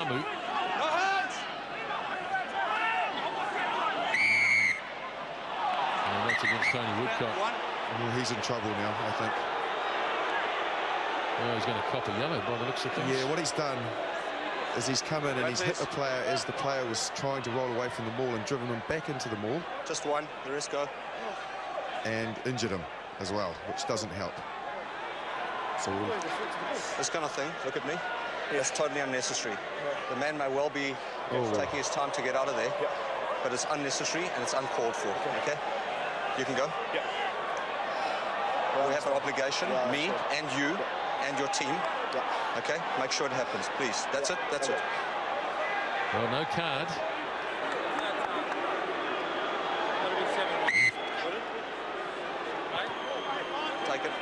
Amu. And that's against Tony Woodcock. Well, he's in trouble now, I think. Oh, he's going to cop a yellow by the looks of things. Yeah, what he's done is he's come in and he's hit the player as the player was trying to roll away from the maul and driven him back into the maul. Just one, the rest go. And injured him as well, which doesn't help. This kind of thing, look at me. Yeah. Totally unnecessary. The man may well be oh, taking his time to get out of there, yeah. but it's unnecessary and it's uncalled for. Okay, okay? you can go. Yeah. Well, we have an obligation, me and you and your team. Okay, make sure it happens, please. That's it. That's okay. it. Well, no card. Take it.